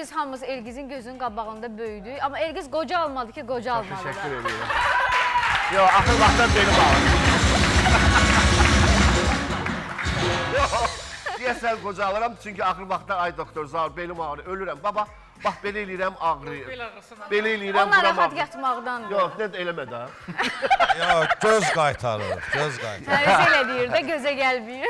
Biz hamımız Elgizin gözünün qabağında böyüdük. Amma Elgiz qoca almadı ki, qoca almadı. Teşekkür ederim. Yo, axır vaxtdan benim ağrım. Yo, deyəsən qocalıram çünki axır vaxtda ay doktor Zaur belim ağrır, ölürəm. Baba, bax belə eləyirəm ağrıyır. Belə eləyirəm Onlar buram rahat ağrır. yatmaqdandır. Yox, nə də eləmə də. Yox, göz qaytarır, göz qaytarır. Tərəzi elə deyir də, gözə gəlmir.